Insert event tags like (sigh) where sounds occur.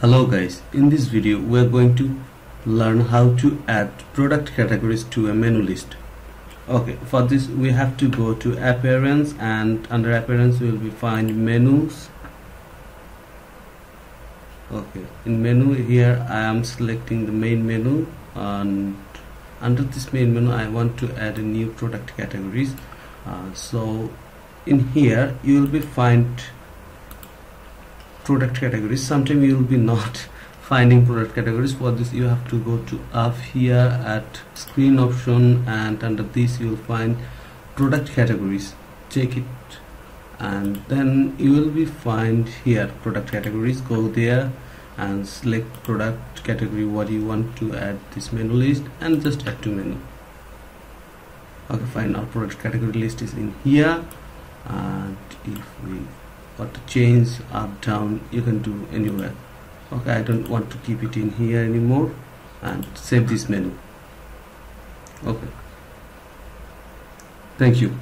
Hello guys, in this video we are going to learn how to add product categories to a menu list. Okay, for this we have to go to appearance and under appearance we will be find menus. Okay, in menu here I am selecting the main menu and under this main menu I want to add a new product categories. Uh, so in here you will be find product categories sometimes you will be not (laughs) finding product categories for this. You have to go to up here at screen option and under this you will find product categories. Check it. And then you will be find here product categories. Go there and select product category what you want to add this menu list and just add to menu. Okay fine. Our product category list is in here. And if we but to change up down you can do anywhere. Okay I don't want to keep it in here anymore and save this menu. Okay. Thank you